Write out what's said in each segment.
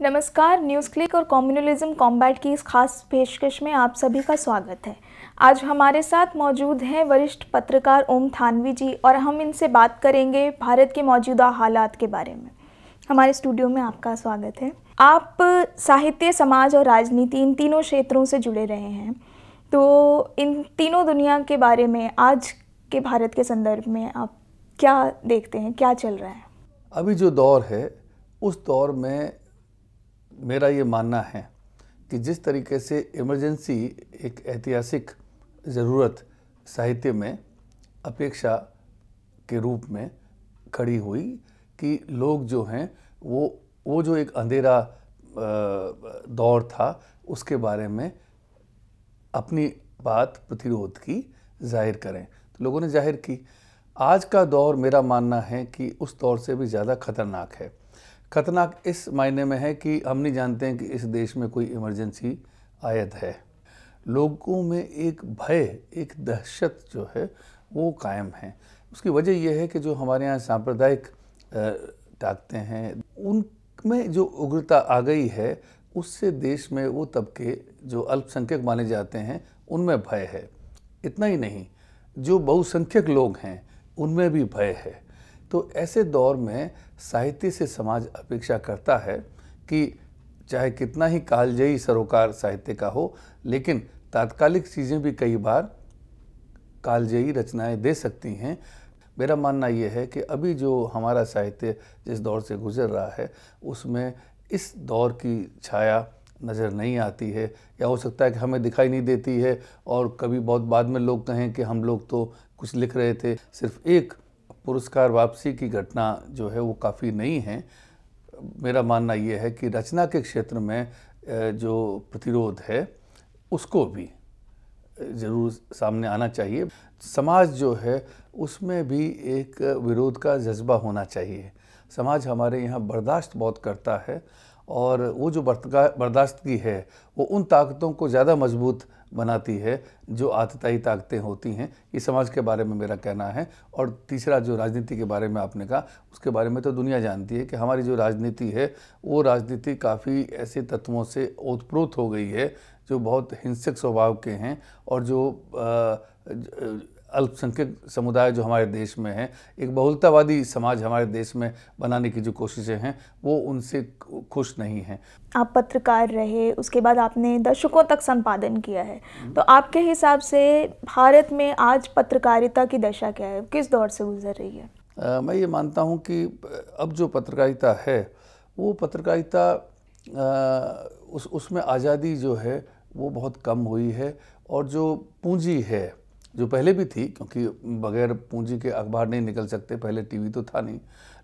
नमस्कार, NewsClick और Communalism Combat की इस खास पेशकश में आप सभी का स्वागत है। आज हमारे साथ मौजूद हैं वरिष्ठ पत्रकार ओम थानवी जी और हम इनसे बात करेंगे भारत के मौजूदा हालात के बारे में। हमारे स्टूडियो में आपका स्वागत है। आप साहित्य, समाज और राजनीति इन तीनों क्षेत्रों से जुड़े रहे हैं। तो इन तीनों दुनिया के बारे में, आज के भारत के संदर्भ में आप क्या देखते हैं, क्या चल रहा है? अभी जो दौर है, उस दौर में मेरा ये मानना है कि जिस तरीके से इमरजेंसी एक ऐतिहासिक ज़रूरत साहित्य में अपेक्षा के रूप में खड़ी हुई कि लोग जो हैं, वो वो जो एक अंधेरा दौर था, उसके बारे में अपनी बात प्रतिरोध की ज़ाहिर करें। तो लोगों ने ज़ाहिर की, आज का दौर मेरा मानना है कि उस दौर से भी ज़्यादा खतरनाक है। खतरनाक इस मायने में है कि हम नहीं जानते हैं कि इस देश में कोई इमरजेंसी आयत है। लोगों में एक भय, एक दहशत जो है, वो कायम है। उसकी वजह यह है कि जो हमारे यहाँ सांप्रदायिक ताकतें हैं, उनमें जो उग्रता आ गई है, उससे देश में वो तबके जो अल्पसंख्यक माने जाते हैं, उनमें भय है। इतना ही नहीं, जो बहुसंख्यक लोग हैं, उनमें भी भय है। तो ऐसे दौर में साहित्य से समाज अपेक्षा करता है कि चाहे कितना ही कालजयी सरोकार साहित्य का हो, लेकिन तात्कालिक चीज़ें भी कई बार कालजयी रचनाएँ दे सकती हैं। मेरा मानना ये है कि अभी जो हमारा साहित्य जिस दौर से गुजर रहा है, उसमें इस दौर की छाया नज़र नहीं आती है, या हो सकता है कि हमें दिखाई नहीं देती है, और कभी बहुत बाद में लोग कहें कि हम लोग तो कुछ लिख रहे थे, सिर्फ़ एक पुरस्कार वापसी की घटना जो है वो काफ़ी नहीं है। मेरा मानना ये है कि रचना के क्षेत्र में जो प्रतिरोध है, उसको भी ज़रूर सामने आना चाहिए। समाज जो है, उसमें भी एक विरोध का जज्बा होना चाहिए। समाज हमारे यहाँ बर्दाश्त बहुत करता है और वो जो बर्दाश्त की है, वो उन ताकतों को ज़्यादा मज़बूत बनाती है, जो आतताई ताकतें होती हैं, ये समाज के बारे में मेरा कहना है। और तीसरा जो राजनीति के बारे में आपने कहा, उसके बारे में तो दुनिया जानती है कि हमारी जो राजनीति है, वो राजनीति काफ़ी ऐसे तत्वों से ओतप्रोत हो गई है, जो बहुत हिंसक स्वभाव के हैं और जो अल्पसंख्यक समुदाय जो हमारे देश में है एक बहुलतावादी समाज हमारे देश में बनाने की जो कोशिशें हैं वो उनसे खुश नहीं हैं। आप पत्रकार रहे उसके बाद आपने दशकों तक संपादन किया है। तो आपके हिसाब से भारत में आज पत्रकारिता की दशा क्या है? किस दौर से गुजर रही है? आ, मैं ये मानता हूँ कि अब जो पत्रकारिता है वो पत्रकारिता उस उसमें आज़ादी जो है वो बहुत कम हुई है और जो पूंजी है जो पहले भी थी, क्योंकि बगैर पूंजी के अखबार नहीं निकल सकते, पहले टीवी तो था नहीं,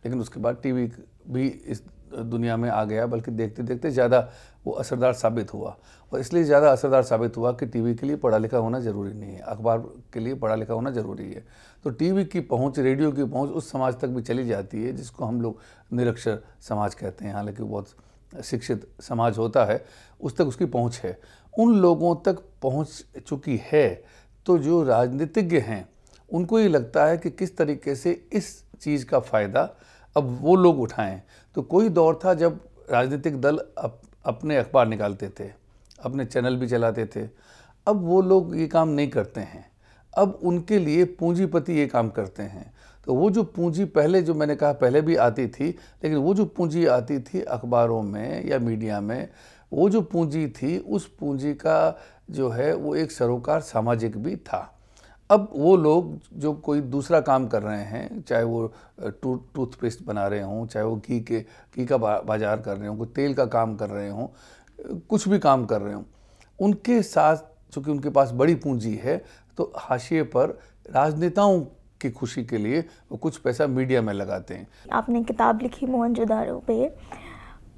लेकिन उसके बाद टीवी भी इस दुनिया में आ गया, बल्कि देखते देखते ज़्यादा वो असरदार साबित हुआ। और इसलिए ज़्यादा असरदार साबित हुआ कि टीवी के लिए पढ़ा लिखा होना ज़रूरी नहीं है, अखबार के लिए पढ़ा लिखा होना ज़रूरी है। तो टीवी की पहुँच, रेडियो की पहुँच उस समाज तक भी चली जाती है, जिसको हम लोग निरक्षर समाज कहते हैं, हालाँकि बहुत शिक्षित समाज होता है, उस तक उसकी पहुँच है। उन लोगों तक पहुँच चुकी है तो जो राजनीतिज्ञ हैं उनको ये लगता है कि किस तरीके से इस चीज़ का फ़ायदा अब वो लोग उठाएँ। तो कोई दौर था जब राजनीतिक दल अप, अपने अखबार निकालते थे अपने चैनल भी चलाते थे। अब वो लोग ये काम नहीं करते हैं। अब उनके लिए पूंजीपति ये काम करते हैं। तो वो जो पूंजी पहले जो मैंने कहा पहले भी आती थी लेकिन वो जो पूंजी आती थी अखबारों में या मीडिया में वो जो पूंजी थी, उस पूंजी का जो है, वो एक सरोकार सामाजिक भी था। अब वो लोग जो कोई दूसरा काम कर रहे हैं, चाहे वो टू, टूथपेस्ट बना रहे हों, चाहे वो घी के, घी का बाज़ार कर रहे हों, कोई तेल का काम कर रहे हों कुछ भी काम कर रहे हों, उनके साथ चूँकि उनके पास बड़ी पूंजी है तो हाशिए पर राजनेताओं की खुशी के लिए वो कुछ पैसा मीडिया में लगाते हैं। आपने किताब लिखी मोहनजोदारो पे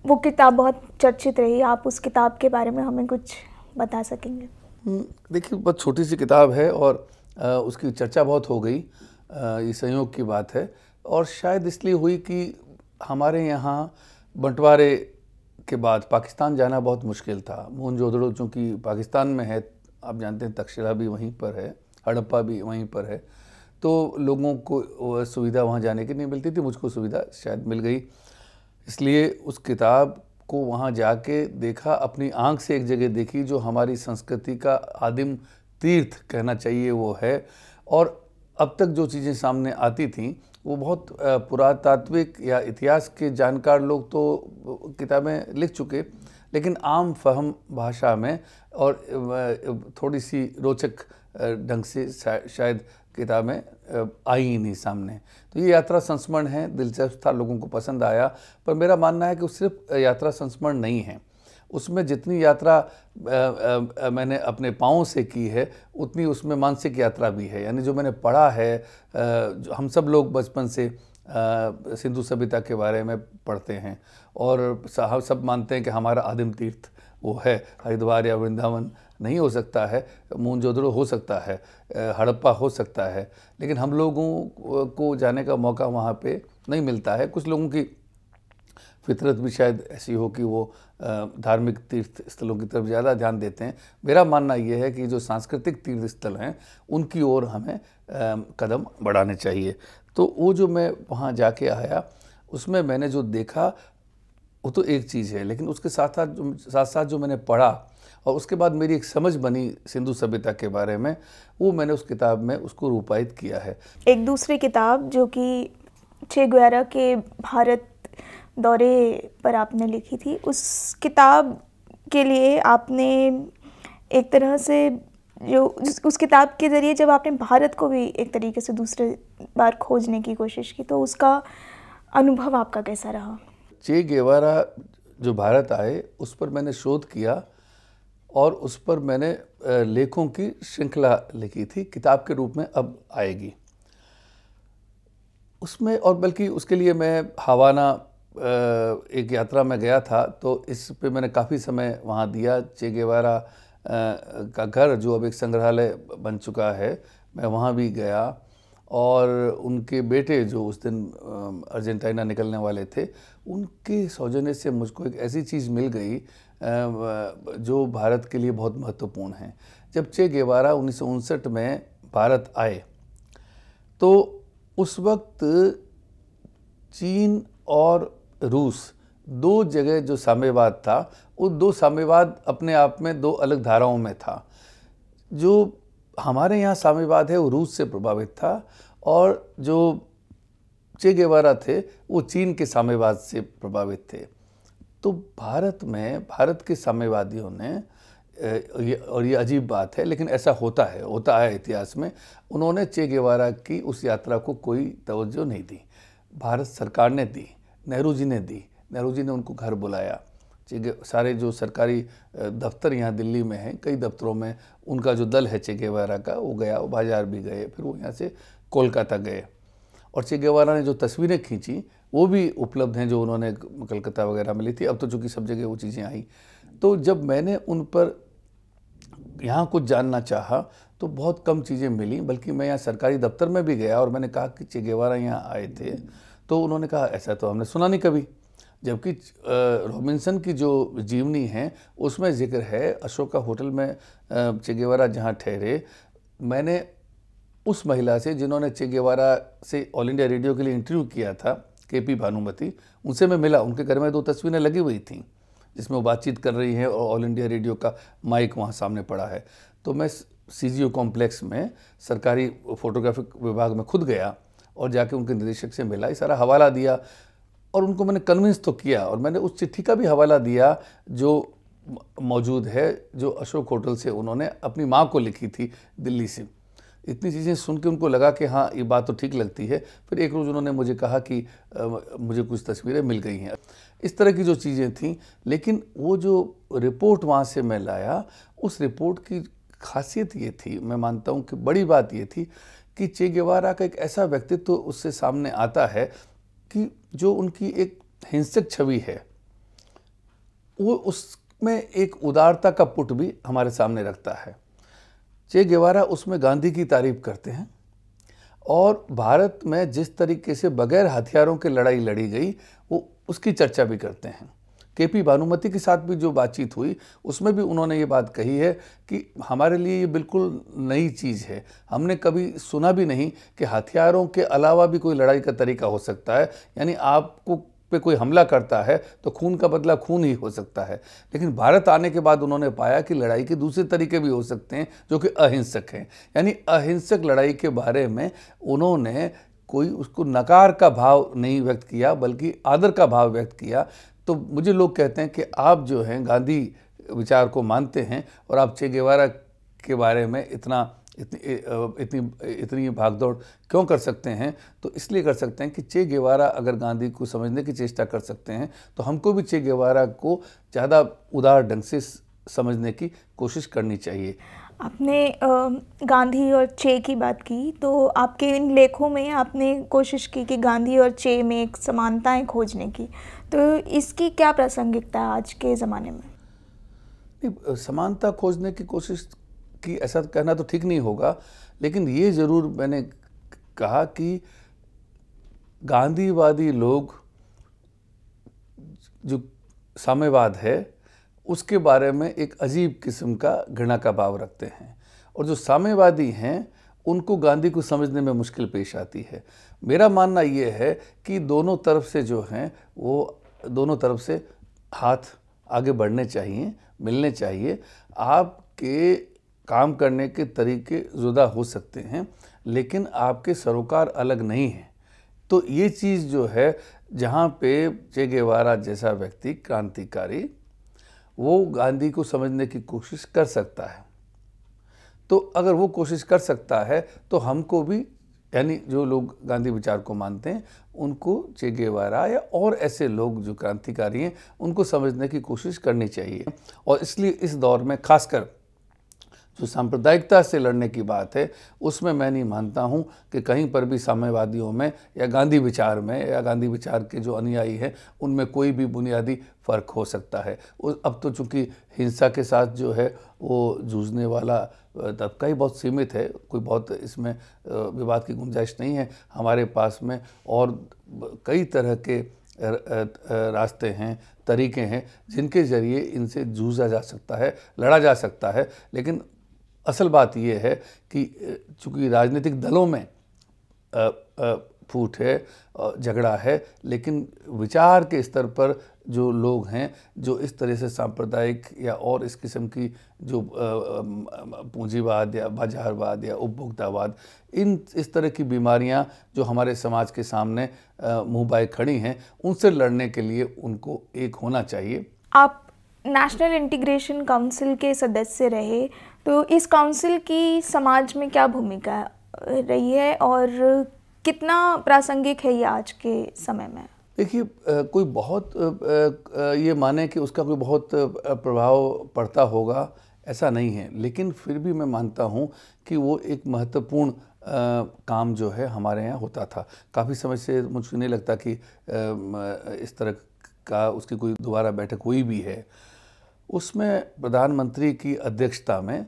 वो किताब बहुत चर्चित रही। आप उस किताब के बारे में हमें कुछ बता सकेंगे? हम्म, देखिए बहुत छोटी सी किताब है और आ, उसकी चर्चा बहुत हो गई। ये संयोग की बात है। और शायद इसलिए हुई कि हमारे यहाँ बंटवारे के बाद पाकिस्तान जाना बहुत मुश्किल था। मोहन जोदड़ो चूँकि पाकिस्तान में है आप जानते हैं तक्षशिला भी वहीं पर है हड़प्पा भी वहीं पर है। तो लोगों को सुविधा वहाँ जाने की नहीं मिलती थी। मुझको सुविधा शायद मिल गई। इसलिए उस किताब को वहाँ जाके देखा, अपनी आँख से एक जगह देखी, जो हमारी संस्कृति का आदिम तीर्थ कहना चाहिए वो है। और अब तक जो चीज़ें सामने आती थीं, वो बहुत पुरातात्विक या इतिहास के जानकार लोग तो किताबें लिख चुके, लेकिन आम फहम भाषा में और थोड़ी सी रोचक ढंग से शायद किताबें आई ही नहीं सामने। तो ये यात्रा संस्मरण है दिलचस्प था लोगों को पसंद आया पर मेरा मानना है कि सिर्फ़ यात्रा संस्मरण नहीं है। उसमें जितनी यात्रा आ, आ, मैंने अपने पाँव से की है उतनी उसमें मानसिक यात्रा भी है। यानी जो मैंने पढ़ा है आ, हम सब लोग बचपन से सिंधु सभ्यता के बारे में पढ़ते हैं और सब मानते हैं कि हमारा आदिम तीर्थ वो है, हरिद्वार या वृंदावन नहीं हो सकता है, मूंजोदड़ो हो सकता है हड़प्पा हो सकता है, लेकिन हम लोगों को जाने का मौका वहाँ पे नहीं मिलता है। कुछ लोगों की फितरत भी शायद ऐसी हो कि वो धार्मिक तीर्थ स्थलों की तरफ़ ज़्यादा ध्यान देते हैं। मेरा मानना ये है कि जो सांस्कृतिक तीर्थ स्थल हैं, उनकी ओर हमें कदम बढ़ाने चाहिए। तो वो जो मैं वहाँ जाके आया, उसमें मैंने जो देखा वो तो एक चीज़ है, लेकिन उसके साथ साथ जो साथ साथ जो मैंने पढ़ा और उसके बाद मेरी एक समझ बनी सिंधु सभ्यता के बारे में, वो मैंने उस किताब में उसको रूपायित किया है। एक दूसरी किताब जो कि चे ग्यारह के भारत दौरे पर आपने लिखी थी, उस किताब के लिए आपने एक तरह से जो उस किताब के ज़रिए जब आपने भारत को भी एक तरीके से दूसरे बार खोजने की कोशिश की तो उसका अनुभव आपका कैसा रहा? चे गेवारा जो भारत आए, उस पर मैंने शोध किया और उस पर मैंने लेखों की श्रृंखला लिखी थी, किताब के रूप में अब आएगी। उसमें और बल्कि उसके लिए मैं हवाना एक यात्रा में गया था तो इस पे मैंने काफ़ी समय वहाँ दिया। चे गेवारा का घर जो अब एक संग्रहालय बन चुका है, मैं वहाँ भी गया। और उनके बेटे जो उस दिन अर्जेंटीना निकलने वाले थे, उनके सौजन्य से मुझको एक ऐसी चीज़ मिल गई जो भारत के लिए बहुत महत्वपूर्ण है। जब चे गेवारा उन्नीस में भारत आए तो उस वक्त चीन और रूस दो जगह जो साम्यवाद था, वो दो साम्यवाद अपने आप में दो अलग धाराओं में था, जो हमारे यहाँ साम्यवाद है, वो रूस से प्रभावित था और जो चे गेवारा थे, वो चीन के साम्यवाद से प्रभावित थे। तो भारत में, भारत के साम्यवादियों ने ये, और ये अजीब बात है, लेकिन ऐसा होता है होता है इतिहास में, उन्होंने चे गेवारा की उस यात्रा को कोई तवज्जो नहीं दी। भारत सरकार ने दी, नेहरू जी ने दी, नेहरू जी ने उनको घर बुलाया। सारे जो सरकारी दफ्तर यहाँ दिल्ली में हैं, कई दफ्तरों में उनका जो दल है चेगेवारा का, वो गया वो बाज़ार भी गए, फिर वो यहाँ से कोलकाता गए। और चेगेवारा ने जो तस्वीरें खींची, वो भी उपलब्ध हैं जो उन्होंने कलकत्ता वगैरह में ली थी। अब तो चूँकि सब जगह वो चीज़ें आई। तो जब मैंने उन पर यहाँ कुछ जानना चाहा तो बहुत कम चीज़ें मिली, बल्कि मैं यहाँ सरकारी दफ्तर में भी गया और मैंने कहा कि चेगेवारा यहाँ आए थे। तो उन्होंने कहा, ऐसा तो हमने सुना नहीं कभी। जबकि रॉबिन्सन की जो जीवनी है, उसमें ज़िक्र है अशोका होटल में चेगेवारा जहाँ ठहरे। मैंने उस महिला से, जिन्होंने चेगेवारा से ऑल इंडिया रेडियो के लिए इंटरव्यू किया था के पी भानुमती, उनसे मैं मिला। उनके घर में दो तस्वीरें लगी हुई थी, जिसमें वो बातचीत कर रही हैं और ऑल इंडिया रेडियो का माइक वहाँ सामने पड़ा है। तो मैं सीजीओ कॉम्प्लेक्स में सरकारी फोटोग्राफिक विभाग में खुद गया और जाके उनके निदेशक से मिला। ये सारा हवाला दिया। और उनको मैंने कन्विंस तो किया और मैंने उस चिट्ठी का भी हवाला दिया जो मौजूद है जो अशोक होटल से उन्होंने अपनी माँ को लिखी थी दिल्ली से। इतनी चीज़ें सुन के उनको लगा कि हाँ ये बात तो ठीक लगती है। फिर एक रोज़ उन्होंने मुझे कहा कि आ, मुझे कुछ तस्वीरें मिल गई हैं। इस तरह की जो चीज़ें थीं लेकिन वो जो रिपोर्ट वहाँ से मैं लाया उस रिपोर्ट की खासियत ये थी मैं मानता हूँ कि बड़ी बात ये थी कि चे गेवारा का एक ऐसा व्यक्तित्व तो उससे सामने आता है कि जो उनकी एक हिंसक छवि है, वो उसमें एक उदारता का पुट भी हमारे सामने रखता है। जे गेवारा उसमें गांधी की तारीफ़ करते हैं और भारत में जिस तरीके से बगैर हथियारों के लड़ाई लड़ी गई, वो उसकी चर्चा भी करते हैं। के पी भानुमति के साथ भी जो बातचीत हुई, उसमें भी उन्होंने ये बात कही है कि हमारे लिए ये बिल्कुल नई चीज़ है। हमने कभी सुना भी नहीं कि हथियारों के अलावा भी कोई लड़ाई का तरीका हो सकता है। यानी आपको पे कोई हमला करता है तो खून का बदला खून ही हो सकता है। लेकिन भारत आने के बाद उन्होंने पाया कि लड़ाई के दूसरे तरीके भी हो सकते हैं, जो कि अहिंसक हैं। यानी अहिंसक लड़ाई के बारे में उन्होंने कोई उसको नकार का भाव नहीं व्यक्त किया, बल्कि आदर का भाव व्यक्त किया। तो मुझे लोग कहते हैं कि आप जो हैं, गांधी विचार को मानते हैं और आप चे गेवारा के बारे में इतना, इतनी इतनी इतनी भागदौड़ क्यों कर सकते हैं? तो इसलिए कर सकते हैं कि चे गेवारा अगर गांधी को समझने की चेष्टा कर सकते हैं तो हमको भी चे गेवारा को ज़्यादा उदार ढंग से, समझने की कोशिश करनी चाहिए। आपने गांधी और चे की बात की तो आपके इन लेखों में आपने कोशिश की कि गांधी और चे में एक समानताएँ खोजने की। तो इसकी क्या प्रासंगिकता है आज के ज़माने में? समानता खोजने की कोशिश की, ऐसा कहना तो ठीक नहीं होगा, लेकिन ये ज़रूर मैंने कहा कि गांधीवादी लोग, जो साम्यवाद है उसके बारे में एक अजीब किस्म का घृणा का भाव रखते हैं। और जो साम्यवादी हैं, उनको गांधी को समझने में मुश्किल पेश आती है। मेरा मानना ये है कि दोनों तरफ़ से जो हैं, वो दोनों तरफ़ से हाथ आगे बढ़ने चाहिए, मिलने चाहिए। आपके काम करने के तरीके जुदा हो सकते हैं, लेकिन आपके सरोकार अलग नहीं हैं। तो ये चीज़ जो है, जहाँ पे चे गेवारा जैसा व्यक्ति, क्रांतिकारी वो गांधी को समझने की कोशिश कर सकता है। तो अगर वो कोशिश कर सकता है तो हमको भी, यानी जो लोग गांधी विचार को मानते हैं, उनको चेगेवारा या और ऐसे लोग जो क्रांतिकारी हैं, उनको समझने की कोशिश करनी चाहिए। और इसलिए इस दौर में खासकर जो सांप्रदायिकता से लड़ने की बात है, उसमें मैं नहीं मानता हूँ कि कहीं पर भी साम्यवादियों में या गांधी विचार में या गांधी विचार के जो अनुयायी हैं, उनमें कोई भी बुनियादी फ़र्क हो सकता है। अब तो चूँकि हिंसा के साथ जो है, वो जूझने वाला तबका ही बहुत सीमित है, कोई बहुत इसमें विवाद की गुंजाइश नहीं है। हमारे पास में और कई तरह के रास्ते हैं, तरीके हैं, जिनके ज़रिए इनसे जूझा जा सकता है, लड़ा जा सकता है। लेकिन असल बात यह है कि चूँकि राजनीतिक दलों में फूट है झगड़ा है, लेकिन विचार के स्तर पर जो लोग हैं, जो इस तरह से सांप्रदायिक या और इस किस्म की जो पूंजीवाद या बाजारवाद या उपभोक्तावाद, इन इस तरह की बीमारियाँ जो हमारे समाज के सामने मुँह बाए खड़ी हैं, उनसे लड़ने के लिए उनको एक होना चाहिए। आप नेशनल इंटीग्रेशन काउंसिल के सदस्य रहे तो इस काउंसिल की समाज में क्या भूमिका रही है और कितना प्रासंगिक है ये आज के समय में? देखिए कोई बहुत ये माने कि उसका कोई बहुत प्रभाव पड़ता होगा, ऐसा नहीं है। लेकिन फिर भी मैं मानता हूँ कि वो एक महत्वपूर्ण काम जो है हमारे यहाँ होता था। काफ़ी समय से मुझे नहीं लगता कि इस तरह का उसकी कोई दोबारा बैठक हुई भी है। उसमें प्रधानमंत्री की अध्यक्षता में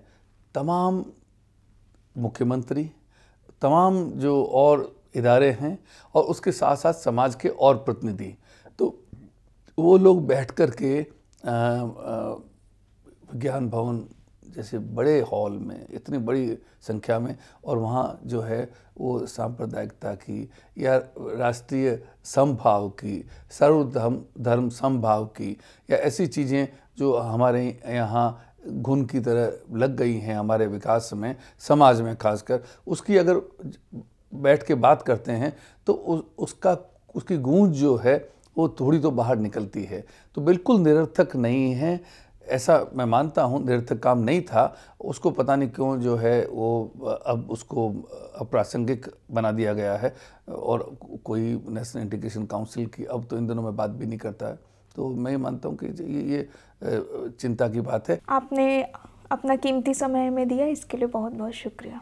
तमाम मुख्यमंत्री, तमाम जो और इदारे हैं और उसके साथ साथ समाज के और प्रतिनिधि। तो वो लोग बैठ कर के विज्ञान भवन जैसे बड़े हॉल में, इतनी बड़ी संख्या में और वहाँ जो है वो सांप्रदायिकता की या राष्ट्रीय समभाव की, सर्वधर्म, धर्म समभाव की या ऐसी चीज़ें जो हमारे यहाँ घुन की तरह लग गई हैं हमारे विकास में समाज में खासकर। उसकी अगर बैठ के बात करते हैं तो उस, उसका उसकी गूंज जो है वो थोड़ी तो बाहर निकलती है। तो बिल्कुल निरर्थक नहीं है ऐसा मैं मानता हूँ निरर्थक काम नहीं था। उसको पता नहीं क्यों जो है वो अब उसको अप्रासंगिक बना दिया गया है और कोई नेशनल इंटीग्रेशन काउंसिल की अब तो इन दिनों में बात भी नहीं करता है। तो मैं ये मानता हूँ कि ये ये चिंता की बात है। आपने अपना कीमती समय में दिया, इसके लिए बहुत बहुत शुक्रिया।